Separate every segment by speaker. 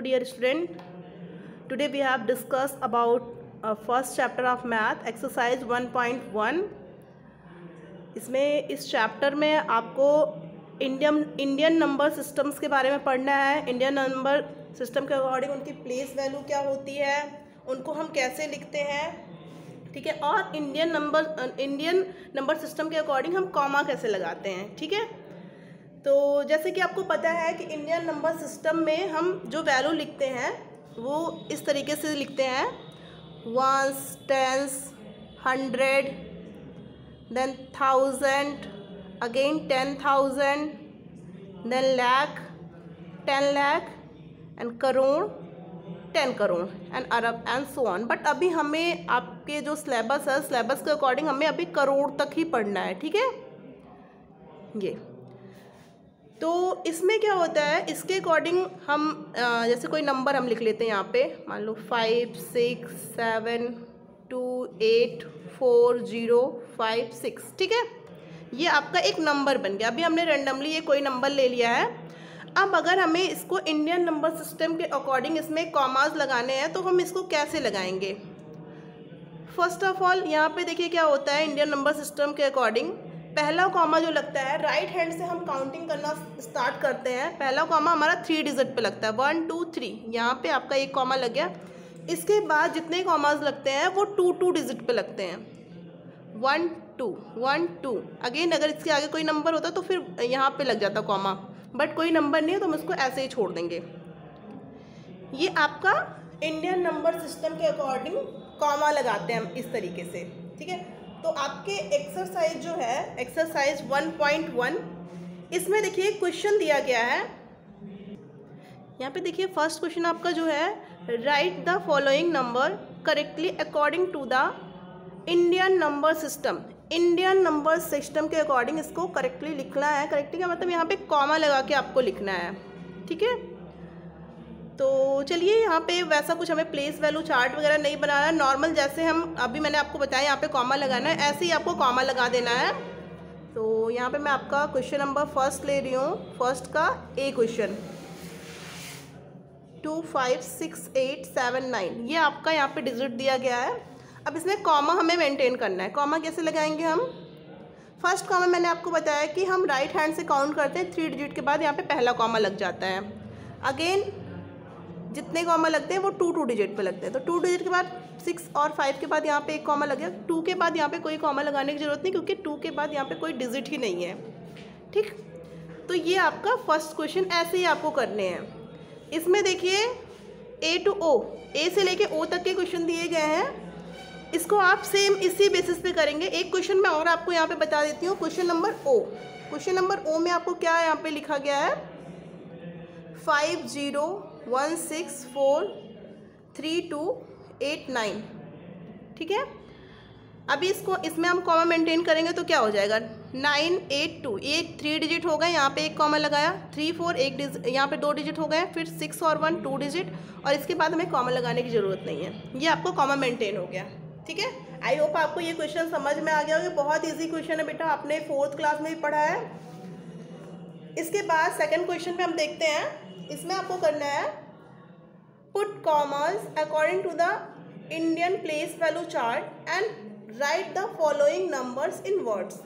Speaker 1: dear student. Today we have discussed about uh, first chapter of math exercise 1.1 इसमें इस chapter में आपको Indian Indian number systems के बारे में पढ़ना है। इंडियन नंबर सिस्टम के अकॉर्डिंग उनकी प्लेस वैल्यू क्या होती है उनको हम कैसे लिखते हैं ठीक है? और Indian number Indian number system के अकॉर्डिंग हम कॉमा कैसे लगाते हैं ठीक है? तो जैसे कि आपको पता है कि इंडियन नंबर सिस्टम में हम जो वैल्यू लिखते हैं, वो इस तरीके से लिखते हैं। Ones tens hundred then thousand again ten thousand then lakh ten lakh and crore ten crore and arab and so on but अभी हमें आपके जो सिलेबस है सिलेबस के अकॉर्डिंग हमें अभी करोड़ तक ही पढ़ना है, ठीक है? ये। तो इसमें क्या होता है, इसके अकॉर्डिंग हम जैसे कोई नंबर हम लिख लेते हैं यहाँ पे, मान लो five six seven two eight four zero five six ठीक है? ये आपका एक नंबर बन गया। अभी हमने रेंडमली ये कोई नंबर ले लिया है। अब अगर हमें इसको इंडियन नंबर सिस्टम के अकॉर्डिंग इसमें कॉमास लगाने हैं तो हम इसको कैसे लगाएँगे? फ़र्स्ट ऑफ़ ऑल यहाँ पे देखिए क्या होता है इंडियन नंबर सिस्टम के अकॉर्डिंग पहला कॉमा जो लगता है राइट हैंड से हम काउंटिंग करना स्टार्ट करते हैं। पहला कॉमा हमारा थ्री डिजिट पे लगता है। वन टू थ्री यहाँ पे आपका एक कॉमा लग गया। इसके बाद जितने कॉमाज लगते हैं, वो टू टू डिजिट पे लगते हैं। One two one two again अगर इसके आगे कोई नंबर होता तो फिर यहाँ पे लग जाता कॉमा बट कोई नंबर नहीं है तो हम इसको ऐसे ही छोड़ देंगे। ये आपका इंडियन नंबर सिस्टम के अकॉर्डिंग कॉमा लगाते हैं हम इस तरीके से। ठीक है? तो आपके एक्सरसाइज जो है एक्सरसाइज 1.1 इसमें देखिए क्वेश्चन दिया गया है। यहाँ पे देखिए फ़र्स्ट क्वेश्चन आपका जो है write the following number correctly according to the Indian number system Indian number system के अकॉर्डिंग इसको करेक्टली लिखना है। करेक्टली का मतलब यहाँ पे कॉमा लगा के आपको लिखना है। ठीक है? तो चलिए यहाँ पे वैसा कुछ हमें प्लेस वैल्यू चार्ट वगैरह नहीं बनाना नॉर्मल जैसे हम, अभी मैंने आपको बताया यहाँ पे कॉमा लगाना है, ऐसे ही आपको कॉमा लगा देना है। तो यहाँ पे मैं आपका क्वेश्चन नंबर फ़र्स्ट ले रही हूँ फ़र्स्ट का A question two five six eight seven nine ये आपका यहाँ पे डिजिट दिया गया है। अब इसमें कॉमा हमें मेंटेन करना है। कॉमा कैसे लगाएँगे हम? फ़र्स्ट कॉमा मैंने आपको बताया कि हम राइट हैंड से काउंट करते हैं थ्री डिजिट के बाद यहाँ पे पहला कॉमा लग जाता है। अगेन जितने कॉमा लगते हैं, वो टू टू डिजिट पे लगते हैं। तो टू डिजिट के बाद सिक्स और फाइव के बाद यहाँ पे एक कॉमा लग गया। टू के बाद यहाँ पे कोई कॉमा लगाने की ज़रूरत नहीं, क्योंकि टू के बाद यहाँ पे कोई डिजिट ही नहीं है। ठीक? तो ये आपका फ़र्स्ट क्वेश्चन ऐसे ही आपको करने हैं। इसमें देखिए ए टू ओ ए से लेके ओ तक के क्वेश्चन दिए गए हैं। इसको आप सेम इसी बेसिस पे करेंगे। एक क्वेश्चन मैं और आपको यहाँ पे बता देती हूँ। Question number O question number O में आपको क्या यहाँ पे लिखा गया है? Five zero one six four three two eight nine. ठीक है? अभी इसको, इसमें हम कॉमा मेंटेन करेंगे तो क्या हो जाएगा? नाइन एट टू ये थ्री डिजिट हो गए, यहाँ पे एक कॉमा लगाया थ्री फोर एक डिजिट यहाँ पे दो डिजिट हो गए, फिर सिक्स और वन टू डिजिट और इसके बाद हमें कॉमा लगाने की ज़रूरत नहीं है। ये आपको कॉमा मेंटेन हो गया। ठीक है? आई होप आपको ये क्वेश्चन समझ में आ गया होगा। बहुत ईजी क्वेश्चन है बेटा, आपने फोर्थ क्लास में भी पढ़ा है। इसके बाद सेकेंड क्वेश्चन पर हम देखते हैं। इसमें आपको करना है put commas according to the Indian place value chart and write the following numbers in words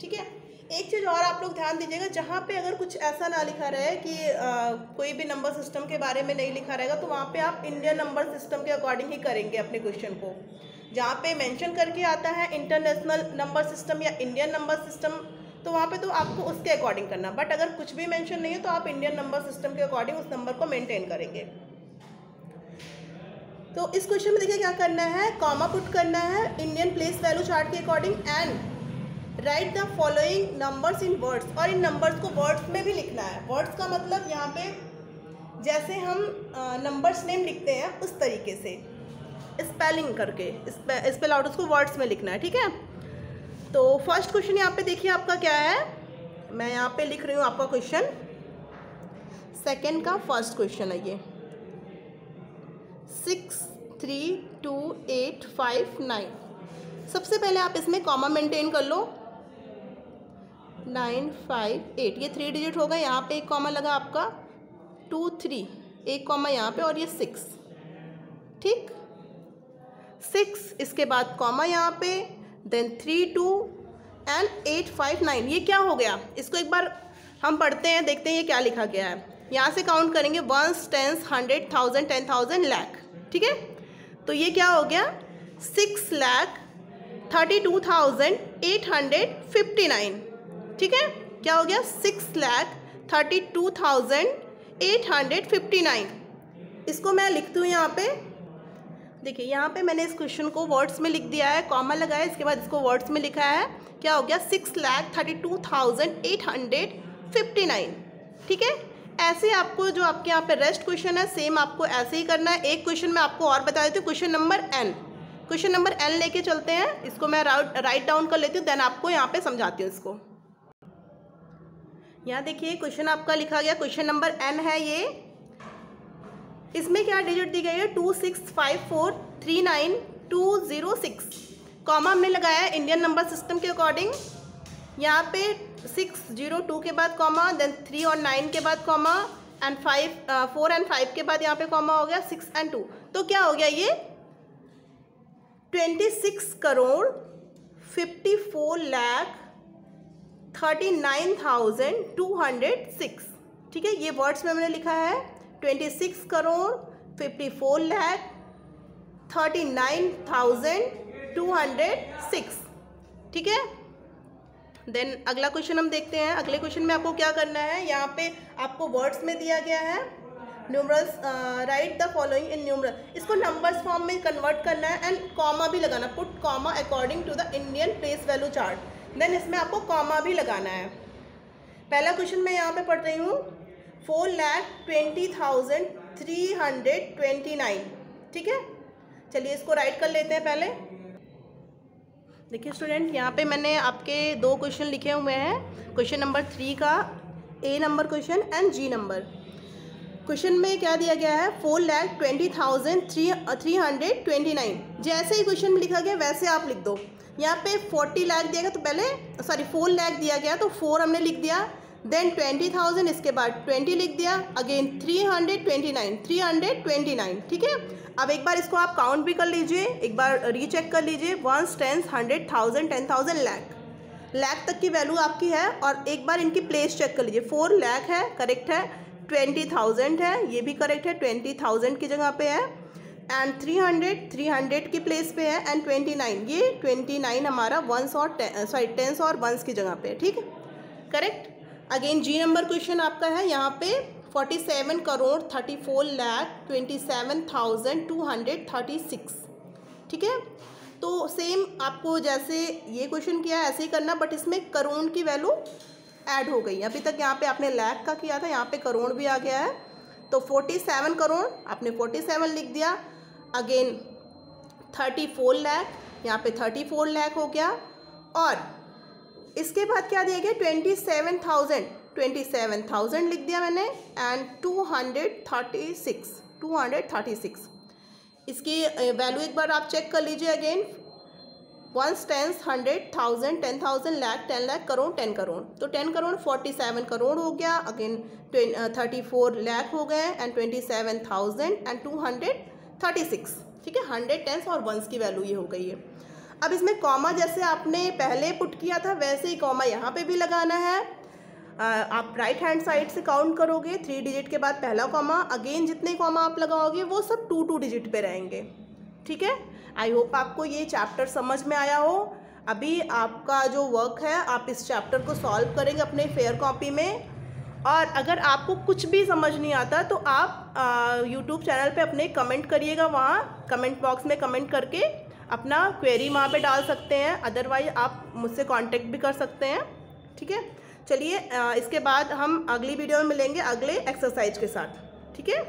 Speaker 1: ठीक है? एक चीज़ और आप लोग ध्यान दीजिएगा जहाँ पे अगर कुछ ऐसा ना लिखा रहे कि आ, कोई भी नंबर सिस्टम के बारे में नहीं लिखा रहेगा तो वहाँ पे आप इंडियन नंबर सिस्टम के अकॉर्डिंग ही करेंगे अपने क्वेश्चन को। जहाँ पे मेंशन करके आता है इंटरनेशनल नंबर सिस्टम या इंडियन नंबर सिस्टम तो वहाँ पे तो आपको उसके अकॉर्डिंग करना। बट अगर कुछ भी मेंशन नहीं है तो आप इंडियन नंबर सिस्टम के अकॉर्डिंग उस नंबर को मेंटेन करेंगे। तो इस क्वेश्चन में देखिए क्या करना है? कॉमा पुट करना है इंडियन प्लेस वैल्यू चार्ट के according and write the following numbers in words और इन नंबर्स को वर्ड्स में भी लिखना है। वर्ड्स का मतलब यहाँ पे जैसे हम नंबर्स नेम लिखते हैं, उस तरीके से। स्पेलिंग करके स्पेल आउट उसको वर्ड्स में लिखना है, ठीक है? तो फ़र्स्ट क्वेश्चन यहाँ पे देखिए आपका क्या है? मैं यहाँ पे लिख रही हूँ आपका क्वेश्चन सेकेंड का फ़र्स्ट क्वेश्चन है ये. Six three two eight five nine सबसे पहले आप इसमें कॉमा मेंटेन कर लो. नाइन फाइव एट ये थ्री डिजिट होगा, यहाँ पे एक कॉमा लगा आपका. टू थ्री एक कॉमा यहाँ पे और ये सिक्स ठीक? सिक्स इसके बाद कॉमा यहाँ पे. Then three two and eight five nine ये क्या हो गया? इसको एक बार हम पढ़ते हैं, देखते हैं ये क्या लिखा गया है। यहाँ से काउंट करेंगे ones tens hundred thousand ten thousand lakh ठीक है? तो ये क्या हो गया? Six lakh thirty two thousand eight hundred fifty nine ठीक है? क्या हो गया? Six lakh thirty two thousand eight hundred fifty nine इसको मैं लिखती हूँ यहाँ पे। देखिए, यहाँ पे मैंने इस क्वेश्चन को वर्ड्स में लिख दिया है कॉमा लगाया, इसके बाद इसको वर्ड्स में लिखा है, क्या हो गया? Six lakh thirty two thousand eight hundred fifty nine ठीक है? ऐसे आपको जो आपके यहाँ पे रेस्ट क्वेश्चन है सेम आपको ऐसे ही करना है। एक क्वेश्चन मैं आपको और बता देती हूँ question number N question number N लेके चलते हैं। इसको मैं राइट डाउन कर लेती हूँ देन आपको यहाँ पे समझाती हूँ इसको। यहाँ देखिए क्वेश्चन आपका लिखा गया क्वेश्चन नंबर एन है ये। इसमें क्या डिजिट दी गई है? Two six five four three nine two zero six comma हमने लगाया इंडियन नंबर सिस्टम के अकॉर्डिंग यहाँ पे सिक्स ज़ीरो टू के बाद कॉमा देन थ्री और नाइन के बाद comma and five four and five के बाद यहाँ पे कॉमा हो गया सिक्स एंड टू तो क्या हो गया ये? Twenty six crore fifty four lakh thirty nine thousand two hundred six ठीक है, ये वर्ड्स में हमने लिखा है। Twenty six crore, fifty four lakh, thirty nine thousand two hundred six. ठीक है? देन अगला क्वेश्चन हम देखते हैं। अगले क्वेश्चन में आपको क्या करना है? यहाँ पे आपको वर्ड्स में दिया गया है। Numerals write the following in numeral इसको नंबर्स फॉर्म में कन्वर्ट करना है एंड कॉमा भी लगाना। Put comma according to the Indian place value chart then इसमें आपको कॉमा भी लगाना है। पहला क्वेश्चन मैं यहाँ पे पढ़ रही हूँ। Four lakh twenty thousand three hundred twenty nine. ठीक है? चलिए इसको राइट कर लेते हैं पहले। देखिए स्टूडेंट यहाँ पे मैंने आपके दो क्वेश्चन लिखे हुए हैं। क्वेश्चन नंबर थ्री का A number question and G number question में क्या दिया गया है? Four lakh twenty thousand three three hundred twenty nine. जैसे ही क्वेश्चन में लिखा गया, वैसे आप लिख दो। यहाँ पे फोर्टी लैख दिया गया तो पहले सॉरी फोर लैख दिया गया तो फोर हमने लिख दिया। देन ट्वेंटी थाउज़ेंड इसके बाद ट्वेंटी लिख दिया। Again three hundred twenty nine three hundred twenty nine ठीक है? अब एक बार इसको आप काउंट भी कर लीजिए, एक बार रीचेक कर लीजिए। Ones tens hundred thousand ten thousand lakh lakh तक की वैल्यू आपकी है और एक बार इनकी प्लेस चेक कर लीजिए। फोर लैख है करेक्ट है। ट्वेंटी थाउज़ेंड है, ये भी करेक्ट है। ट्वेंटी थाउज़ेंड की जगह पे है। And three hundred three hundred की प्लेस पे है। एंड ट्वेंटी नाइन ये ट्वेंटी नाइन हमारा वंस और सॉरी टेंस और वंस की जगह पे है, ठीक है? करेक्ट अगेन जी नंबर क्वेश्चन आपका है, यहाँ पे forty seven crore thirty four lakh twenty seven thousand two hundred thirty six ठीक है? तो सेम आपको जैसे ये क्वेश्चन किया ऐसे ही करना बट इसमें करोड़ की वैल्यू ऐड हो गई। अभी तक यहाँ पे आपने लैख का किया था, यहाँ पे करोड़ भी आ गया है। तो फोर्टी सेवन करोड़ आपने फोर्टी सेवन लिख दिया। अगेन थर्टी फोर लैख यहाँ पे थर्टी फोर लैख हो गया। और इसके बाद क्या दिया गया? Twenty seven thousand twenty seven thousand लिख दिया मैंने and two hundred thirty six two hundred thirty six इसकी वैल्यू एक बार आप चेक कर लीजिए again ones tens hundred thousand ten thousand lakh ten lakh crore ten crore. तो ten crore forty seven crore हो गया. अगेन थर्टी फोर लैख हो गए and twenty seven thousand and two hundred thirty six ठीक है? Hundred tense और ones की value ये हो गई है. अब इसमें कॉमा जैसे आपने पहले पुट किया था, वैसे ही कॉमा यहाँ पे भी लगाना है। आप राइट हैंड साइड से काउंट करोगे थ्री डिजिट के बाद पहला कॉमा अगेन जितने कॉमा आप लगाओगे, वो सब टू टू डिजिट पे रहेंगे। ठीक है? आई होप आपको ये चैप्टर समझ में आया हो। अभी आपका जो वर्क है, आप इस चैप्टर को सॉल्व करेंगे अपने फेयर कॉपी में। और अगर आपको कुछ भी समझ नहीं आता तो आप यूट्यूब चैनल पे अपने कमेंट करिएगा वहाँ कमेंट बॉक्स में कमेंट करके। अपना क्वेरी वहाँ पे डाल सकते हैं अदरवाइज़ आप मुझसे कांटेक्ट भी कर सकते हैं, ठीक है? चलिए इसके बाद हम अगली वीडियो में मिलेंगे, अगले एक्सरसाइज के साथ, ठीक है?